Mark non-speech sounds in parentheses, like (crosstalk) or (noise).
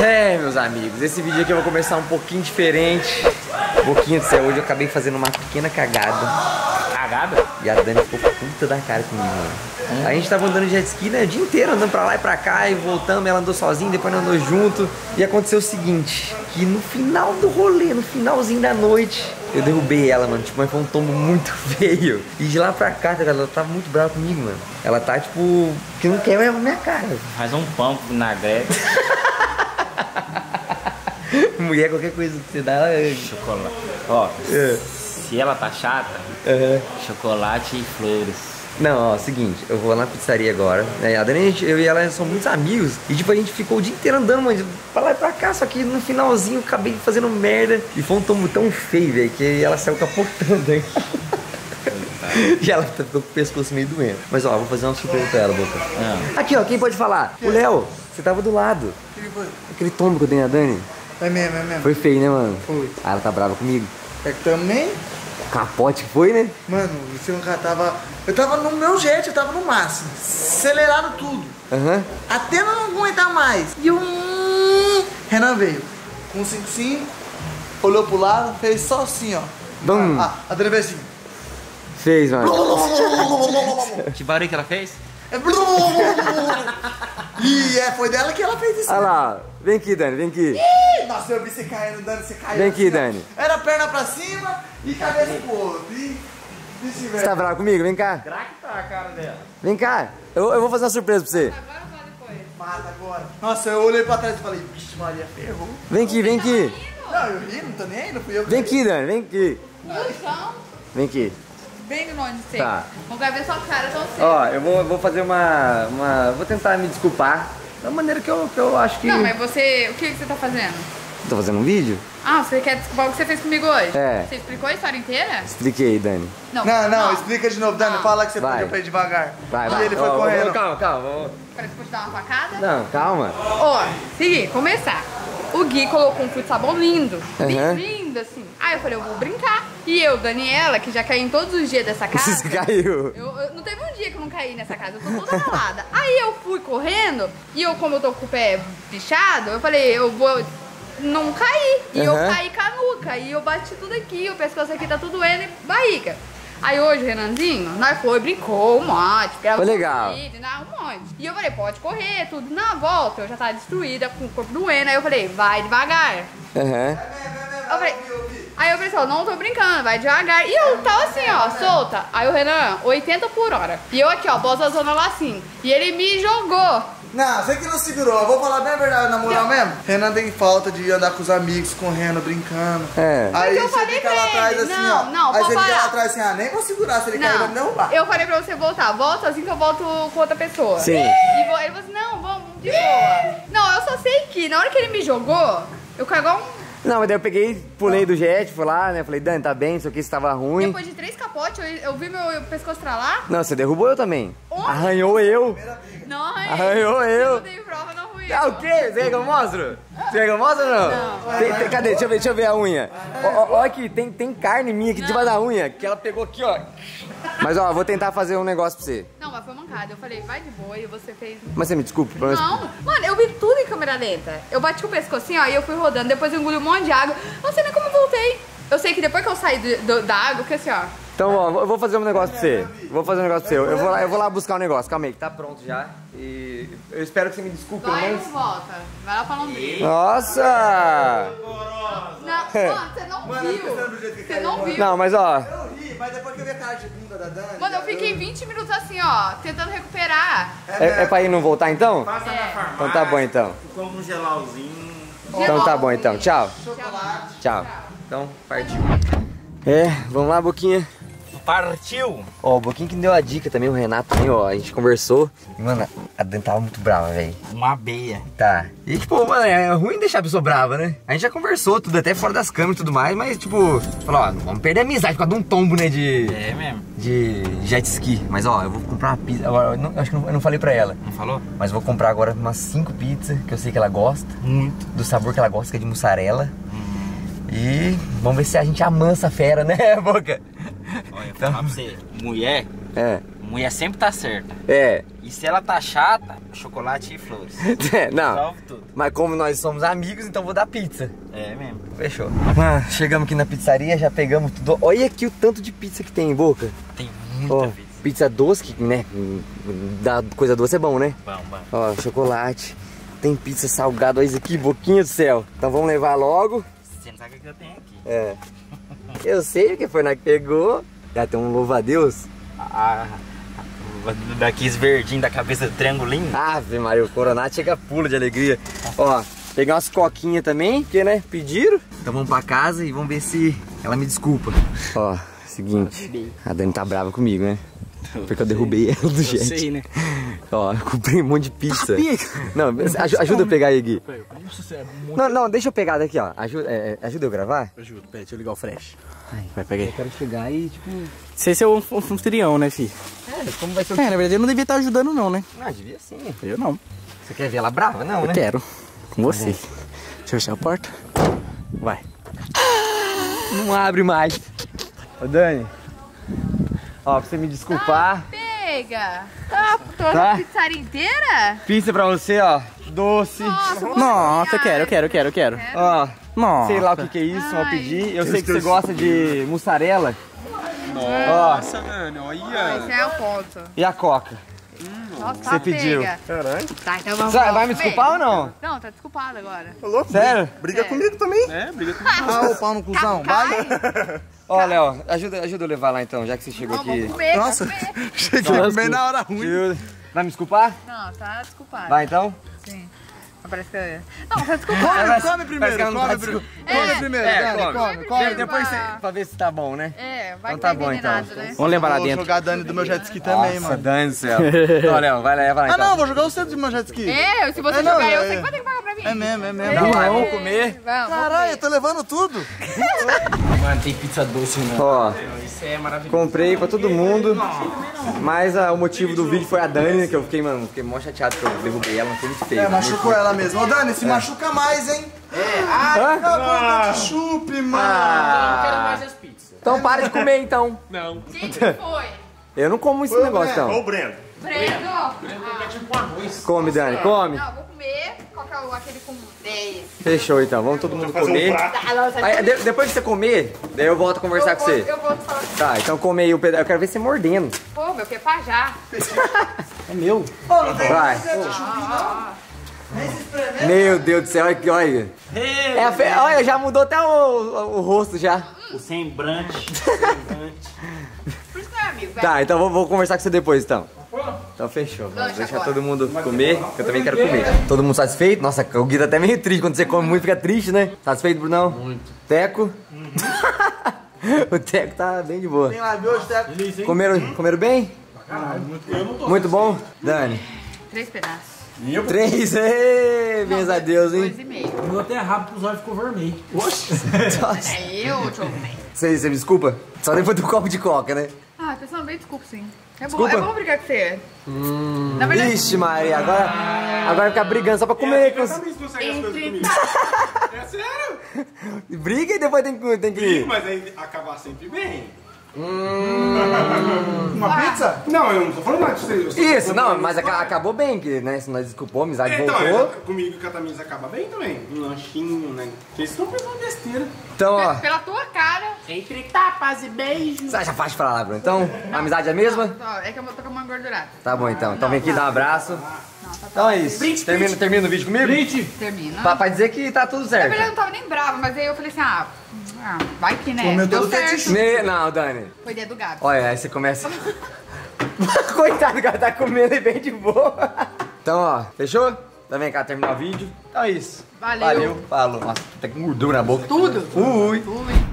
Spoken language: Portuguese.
É, meus amigos, esse vídeo aqui eu vou começar um pouquinho diferente. Um pouquinho do céu, hoje eu acabei fazendo uma pequena cagada. Cagada? E a Dani ficou puta da cara comigo, mano. A gente tava andando de jet ski, né, o dia inteiro, andando pra lá e pra cá e voltando. Ela andou sozinha, depois andou junto. E aconteceu o seguinte, que no final do rolê, no finalzinho da noite, eu derrubei ela, mano. Tipo, mas foi um tombo muito (laughs) feio. E de lá pra cá, tá? Ela tava muito brava comigo, mano. Ela tá, tipo, que não quer mais a minha cara. Faz um pão com vinagrete, (laughs) Mulher, qualquer coisa que você dá, ela... chocolate. Ó, É. se ela tá chata, Aham. chocolate e flores. Não, ó, seguinte, eu vou lá na pizzaria agora. Né? A Dani, a gente- eu e ela são muitos amigos. E tipo, a gente ficou o dia inteiro andando, mano, pra lá e pra cá. Só que no finalzinho eu acabei fazendo merda. E foi um tombo tão feio, velho, que ela saiu capotando, hein? (laughs) e ela ficou com o pescoço meio doendo. Mas ó, vou fazer uma surpresa pra ela, boca. Não. Aqui, ó, quem pode falar? O Léo, você tava do lado. Aquele tombo que eu dei na Dani. É mesmo, é mesmo. Foi feio, né, mano? Foi. Ah, ela tá brava comigo. É que também, Capote foi, né? mano, você nunca tava. Eu tava no meu jet, eu tava no máximo. Acelerado tudo. Aham. Até não aguentar mais. E um. Renan veio. Com 5-5, olhou pro lado, fez só assim, ó. Bum. Ah, a Dani veio assim. Fez, mano. (laughs) Que barulho que ela fez? (laughs) E é, foi dela que ela fez isso. Olha lá, vem aqui, Dani, vem aqui. Ih, Nossa, eu vi você caindo, Dani, você caiu. Vem aqui, assim, ó. Dani. Era perna pra cima e cabeça pro outro. E vice-versa. Você tá bravo comigo? Vem cá. Será que tá a cara dela? Vem cá. Eu, eu vou fazer uma surpresa pra você. Mata agora. Nossa, eu olhei pra trás e falei, vixe, Maria, ferrou. Vem aqui, vem aqui. Não, eu ri, não tô nem aí, não fui eu Vem aqui, Dani, vem aqui. Então, Vem aqui. Bem longe de você. Tá. Vamos ver sua cara tão cedo. Ó, eu vou, vou fazer uma, uma. Vou tentar me desculpar. Da maneira que eu, que eu acho que. Não, mas você. O que que você tá fazendo? Tô fazendo um vídeo? Ah, você quer desculpar o que você fez comigo hoje? É. Você explicou a história inteira? Expliquei, Dani. Não, não, explica de novo, Dani, Não. fala que você Vai. pediu pra ir devagar. Vai, e vai. ele foi Ó, correndo. ó, Calma, calma. Parece que eu vou te dar uma facada. Não, calma. Ó, seguinte, começar. O Gui colocou um fute sabão lindo. Bem Aham. Lindo, assim. Aí eu falei, eu vou brincar. E eu, Daniela, que já caí em todos os dias dessa casa. Você caiu. Eu, eu- não teve um dia que eu não caí nessa casa, eu tô toda ralada. Aí eu fui correndo, e eu, como eu tô com o pé bichado, eu falei, eu vou não cair. E eu Aham. caí com a nuca, e eu bati tudo aqui, o pescoço aqui tá tudo doendo e barriga. Aí hoje o Renanzinho, nós foi, brincou um monte, gravou Foi legal. vídeo, né, um monte. E eu falei, pode correr, tudo. Na volta eu já tava destruída, com o corpo doendo, aí eu falei, vai devagar. Aham. Eu falei, aí eu falei ó, não tô brincando, vai devagar. E eu tava assim, ó, solta. Aí o Renan, 80 por hora. E eu aqui, ó, bosta zona lá assim. E ele me jogou. Não, você que não segurou, eu vou falar bem a verdade, na moral mesmo. Renan tem falta de andar com os amigos, correndo, brincando. É. Aí Mas eu você falei fica pra lá atrás ele, assim, não, ó. não, Aí você fica lá parar. atrás assim, ah, nem vou segurar, se ele cair, vai me derrubar. Não, eu falei pra você voltar. Volta assim que eu volto com outra pessoa. Sim. E ele falou assim, não, vamos, de boa. Não, eu só sei que na hora que ele me jogou, eu caí igual um... Não, mas daí eu peguei, pulei do jet, fui lá, né? Falei, Dani, tá bem, isso aqui estava ruim. Depois de três capotes, eu, eu vi meu pescoço estralar. Não, você derrubou eu também. Onde? Arranhou eu. Não, arranhei. Arranhou eu. Eu não dei prova, não. Ah, o quê? Você quer que eu mostro? Você quer que eu mostre ou não? Não. Tem- tem- cadê? Deixa eu ver, deixa eu ver a unha. Ó, ó, ó aqui, tem, tem carne minha aqui debaixo da unha, que ela pegou aqui, ó. Mas ó, vou tentar fazer um negócio pra você. Não, mas foi mancada. Eu falei, vai de boa e você fez. Mas você me desculpa. mas- Não, mano, eu vi tudo em câmera lenta. Eu bati o pescoço assim, ó, e eu fui rodando. Depois eu engoli um monte de água. Não sei nem como eu voltei. Eu sei que depois que eu saí do- do- da água, fiquei assim, ó. Então, ó, eu vou fazer um negócio pra você. Vou fazer um negócio pra você. Eu vou lá, eu vou lá buscar um negócio. Calma aí, que tá pronto já. E eu espero que você me desculpe, Vai menos. não volta? Vai lá pra Londrina. Nossa! Não, mano, você não viu. Você não viu. Não, mas ó, Eu ri, mas depois que eu vi a cara de bunda da Dani... Mano, eu fiquei 20 minutos assim, ó, tentando recuperar. é, é pra ir não voltar então? Passa na farmácia. Então tá bom então. Compra um gelauzinho. Então tá bom então. Tchau. Chocolate. Tchau. Então, partiu. É, vamos lá, Boquinha. Partiu! Ó, o Boquinha que deu a dica também, o Renato também, ó. A gente conversou. E, mano, a Dani tava muito brava, velho. Uma beia. Tá. E, tipo, mano, é ruim deixar a pessoa brava, né? A gente já conversou tudo, até fora das câmeras e tudo mais, mas, tipo, falou, ó, não vamos perder a amizade por causa de um tombo, né, de, É mesmo? de jet ski. Mas, ó, eu vou comprar uma pizza. Agora, eu não- acho que não- eu não falei pra ela. Não falou? Mas vou comprar agora umas 5 pizzas, que eu sei que ela gosta. Muito. Do sabor que ela gosta, que é de mussarela. E vamos ver se a gente amansa a fera, né, (laughs) Boca? Então- pra você. Mulher, É, mulher sempre tá certa. é. E se ela tá chata, chocolate e flores. (laughs) É, não. Tudo. Mas como nós somos amigos, então vou dar pizza. É mesmo. Fechou. Mano, chegamos aqui na pizzaria, já pegamos tudo. Olha aqui o tanto de pizza que tem em boca. Tem muita Ó, pizza. pizza doce, que, né? Da coisa doce é bom, né? Bom, bom. Ó, chocolate. Tem pizza salgada, olha isso aqui, boquinha do céu. Então vamos levar logo. Você não sabe o que eu tenho aqui. É. Eu sei que foi na que pegou. Já tem um louva-a-Deus. A, a, daqueles verdinhos da cabeça do triangulinho. Ave Maria, o Coronato chega pula de alegria. Ó, pegar umas coquinhas também, porque, né, pediram. Então vamos pra casa e vamos ver se ela me desculpa. Ó, seguinte, a Dani tá brava comigo, né? Porque eu derrubei ela do jet. sei, né? Ó, eu comprei um monte de pizza. Não, aj- ajuda eu pegar aí, Gui. Não, não, deixa eu pegar daqui, ó. Ajuda, é, é, ajuda eu gravar? Ajuda, peraí, deixa eu ligar o flash. Vai, pega aí. quero chegar aí, tipo... Você é o anfitrião, né, fi? É, como vai ser o... É, na verdade eu não devia estar ajudando não, né? Ah, devia sim. Eu não. Você quer ver ela brava? Não, Eu né? quero. Com você. Deixa eu fechar a porta. Vai. Não abre mais. Ô, Dani. Ó, pra você me desculpar. Pega! Ah, Tá. a pizzaria inteira? Pizza pra você, ó. Doce. Nossa, Nossa, eu quero, eu quero, eu quero, eu quero. Ó, Nossa. sei lá o que, que é isso, vou pedir. Eu sei que você gosta de mussarela. Ó, Ah, esse é o ponto. e a coca? Nossa, Você tá pediu. Caralho. Tá, então vamos vai vamos me comer. desculpar ou não? Não, tá desculpado agora. Sério? Briga É. comigo também. É, briga (laughs) comigo. Ah, o pau no cuzão, vai. Cai. (laughs) Ó, Léo, ajuda, ajuda eu levar lá então, já que você chegou Não, aqui. vamos comer, Nossa. comer. (laughs) Cheguei Nossa. bem na hora ruim. Vai me desculpar? Não, tá desculpado. Vai então? Sim. Parece que eu... Não, tá desculpado. Vai, vai. Come primeiro, não come tá primeiro. É, Come primeiro, é, Dani, come. come, come. De- Depois você, pra ver se tá bom, né? É, vai Então que tá tá bom, então. né? Vamos levar lá Vou dentro. jogar a Dani do meu jet ski também, Nossa, mano. Dani do céu. Então, Léo, vai leva lá Ah, então. não, vou jogar você do meu jet ski. É, se você É, não, jogar, eu é- sei que vai ter que pagar pra mim. É mesmo, é mesmo. Não, Vamos lá. vamos comer. Caralho, eu tô levando tudo. (laughs) Mano, tem pizza doce, né? Ó, Isso é maravilhoso. comprei pra todo mundo. Mas ah, o motivo do vídeo foi a Dani, que eu fiquei, mano, fiquei mó chateado que eu derrubei ela, mas foi muito feio. É, muito machucou ela mesmo. Ô, Dani, se machuca mais, hein? Hã? Acabou de chupe, mano. Ah, as pizzas. então para de comer então. Não. Quem que foi? Eu não como esse negócio então. o Breno. Breno? Ah, Come, Dani, come. Não, vou comer. Qual que é o aquele com 10? Fechou então, vamos todo mundo um comer. não, você Aí, de- depois que você comer, daí eu volto a conversar eu com vou, você. Eu vou falar. Tá, então come aí o pedaço. Eu quero ver você mordendo. Pô, meu, que é pra já. (laughs) É meu. Vai. Meu Deus do céu, olha que olha. É fe... Olha, já mudou até o, o, o rosto já. O sembrante. sembrante. Por isso que não é amigo, velho. Tá, então vou, vou conversar com você depois então. Então fechou. Vamos deixar todo mundo comer, que eu também quero comer. Todo mundo satisfeito? Nossa, o Gui tá até meio triste. Quando você come muito, fica triste, né? Satisfeito, Brunão? Muito. Teco? (laughs) o Teco tá bem de boa. Tem live hoje, tá? Comeram, comeram bem? Muito bom? Dani? Três pedaços. Três, ê, bens a Deus, Dois hein? e meio. Mudou até rápido, os olhos ficou vermelho. (laughs) Nossa. É eu, eu comer. Você, você me desculpa? Só depois do copo de coca, né? Ah, pessoal, bem desculpa, sim. É bom, Desculpa. é bom brigar com você. Na verdade, Ixi, Maria, agora, agora vai ficar brigando só pra comer. Com... As coisas entre... comigo? (laughs) É sério? Briga e depois tem que. Tem que... Mas aí acabar sempre bem. Uma pizza? Não, eu não tô falando eu só tô Isso, falando não, mas aca- acabou bem, que, né? Se nós desculpou, a amizade Então, voltou. é, comigo e com a Tamires acaba bem também. Um lanchinho, né? Porque vocês estão pensando besteira. Então, ó, Pela tua cara. Entre tapas e beijos. você acha fácil falar, Bruno? Então, a amizade é a mesma? Ó, É que eu tô com uma engordurada. Tá bom, então. Então vem aqui dar um abraço. Então é isso. Termina, termina o vídeo comigo? Termina. Pra, pra dizer que tá tudo Na verdade, eu certo. não tava nem brava, mas aí eu falei assim, ah, ah, vai que né, Comeu deu certo. Ne- Não, Dani. Foi ideia do Gabi. Olha, aí você começa. (laughs) Coitado, o cara tá comendo e bem de boa. Então, ó, fechou? Então vem cá terminar o vídeo. Então é isso. Valeu. Valeu. Falou. Nossa, tá com gordura na boca. Tudo. Fui. Fui.